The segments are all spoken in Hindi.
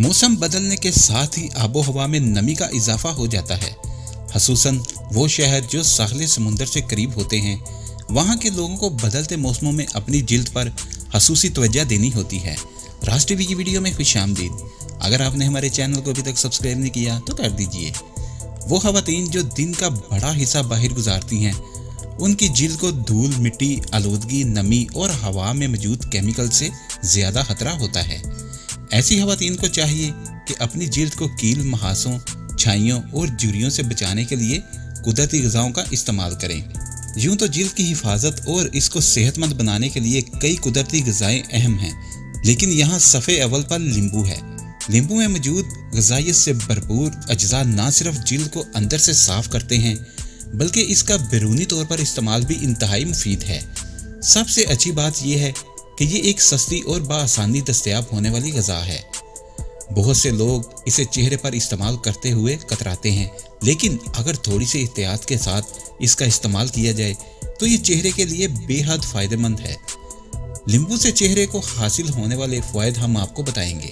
मौसम बदलने के साथ ही आबो हवा में नमी का इजाफा हो जाता है। खसूसन, वो शहर जो साहले समुंदर से करीब होते हैं, वहाँ के लोगों को बदलते मौसमों में अपनी जिल्द पर खसूसी तवज्जा देनी होती है। टीवी की वीडियो में खुश आमदीद। अगर आपने हमारे चैनल को अभी तक सब्सक्राइब नहीं किया तो कर दीजिए। वो खातन जो दिन का बड़ा हिस्सा बाहर गुजारती हैं, उनकी जिल्द को धूल, मिट्टी, आलूदगी, नमी और हवा में मौजूद केमिकल से ज़्यादा खतरा होता है। ऐसी खातन को चाहिए कि अपनी जिल्द को कील, महासों, छाइयों और जुरियों से बचाने के लिए कुदरती गज़ाओं का इस्तेमाल करें। यूँ तो जिल्द की हिफाजत और इसको सेहतमंद बनाने के लिए कई कुदरती गज़ाएँ अहम हैं, लेकिन यहाँ सफ़े अवल पर नींबू है। नींबू में मौजूद गजाइत से भरपूर अज्जा न सिर्फ़ जिल्द को अंदर से साफ़ करते हैं, बल्कि इसका बैरूनी तौर पर इस्तेमाल भी इंतहाई मुफीद है। सबसे अच्छी बात यह है कि ये एक सस्ती और बसानी दस्तियाब होने वाली गज़ा है। बहुत से लोग इसे चेहरे पर इस्तेमाल करते हुए कतराते हैं, लेकिन अगर थोड़ी सी एहतियात के साथ इसका इस्तेमाल किया जाए तो ये चेहरे के लिए बेहद फ़ायदेमंद है। नींबू से चेहरे को हासिल होने वाले फ़ायद हम आपको बताएँगे।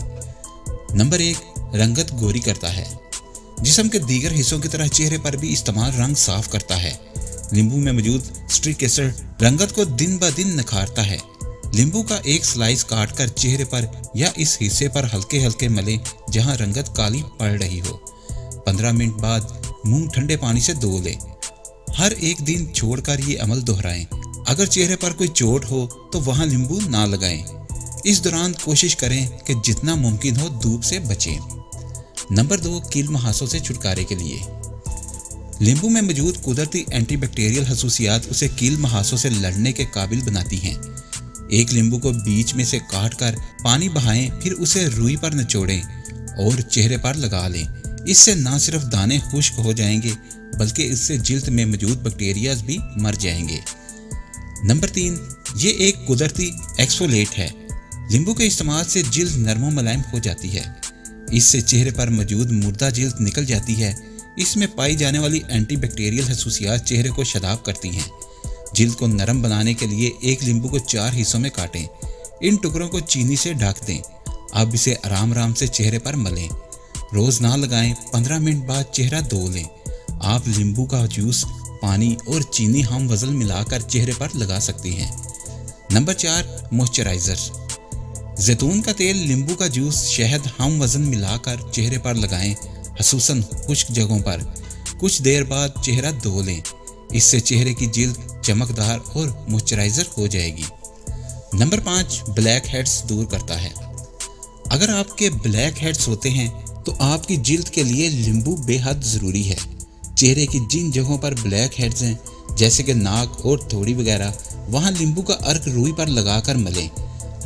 नंबर एक, रंगत गोरी करता है। जिसम के दीगर हिस्सों की तरह चेहरे पर भी इस्तेमाल रंग साफ़ करता है। नींबू में मौजूद स्ट्रिक एसिड रंगत को दिन ब दिन निखारता है। नींबू का एक स्लाइस काट कर चेहरे पर या इस हिस्से पर हल्के हल्के मले जहाँ रंगत काली पड़ रही हो। पंद्रह मिनट बाद मुँह ठंडे पानी से धो ले। हर एक दिन छोड़कर ये अमल दोहराएँ। अगर चेहरे पर कोई चोट हो तो वहाँ नींबू ना लगाएँ। इस दौरान कोशिश करें कि जितना मुमकिन हो धूप से बचें। नंबर दो, कील महासों से छुटकारे के लिए। नींबू में मौजूद कुदरती एंटीबैक्टीरियल खसूसियात उसे कील महासों से लड़ने के काबिल बनाती हैं। एक नींबू को बीच में से काट कर पानी बहाएँ, फिर उसे रुई पर निचोड़ें और चेहरे पर लगा लें। इससे न सिर्फ़ दाने खुश्क हो जाएँगे, बल्कि इससे जिल्द में मौजूद बैक्टीरियाज भी मर जाएँगे। नंबर तीन, ये एक कुदरती एक्सफोलेट है। नींबू के इस्तेमाल से जिल्द नरमो मुलायम हो जाती है। इससे चेहरे पर मौजूद मुर्दा जिल्द निकल जाती है। इसमें पाई जाने वाली एंटी एंटीबैक्टीरियल खसूसियात चेहरे को शदाब करती हैं। जिल्द को नरम बनाने के लिए एक नींबू को चार हिस्सों में काटें। इन टुकड़ों को चीनी से ढक दें अब इसे आराम आराम से चेहरे पर मलें। रोज़ ना लगाएँ, पंद्रह मिनट बाद चेहरा धो लें। आप नींबू का जूस, पानी और चीनी हम वज़न मिलाकर चेहरे पर लगा सकती हैं। नंबर चार, मॉइस्चराइज़र। जैतून का तेल, नींबू का जूस, शहद हम वज़न मिलाकर चेहरे पर लगाएँ खसूसन खुश्क जगहों पर। कुछ देर बाद चेहरा धो लें। इससे चेहरे की जिल्द चमकदार और मॉइस्चराइजर हो जाएगी। नंबर पाँच ब्लैक हेड्स दूर करता है। अगर आपके ब्लैक हेड्स होते हैं तो आपकी जिल्द के लिए नींबू बेहद ज़रूरी है। चेहरे की जिन जगहों पर ब्लैक हेड्स हैं, जैसे कि नाक और थोड़ी वगैरह, वहाँ नींबू का अर्क रुई पर लगाकर मलें।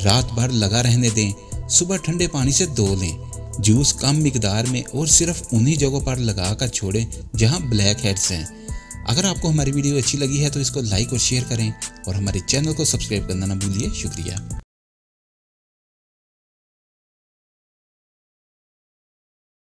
रात भर लगा रहने दें, सुबह ठंडे पानी से धो लें। जूस कम मिकदार में और सिर्फ़ उन्हीं जगहों पर लगा कर छोड़ें जहाँ ब्लैक हेड्स हैं। अगर आपको हमारी वीडियो अच्छी लगी है तो इसको लाइक और शेयर करें और हमारे चैनल को सब्सक्राइब करना ना भूलिए। शुक्रिया।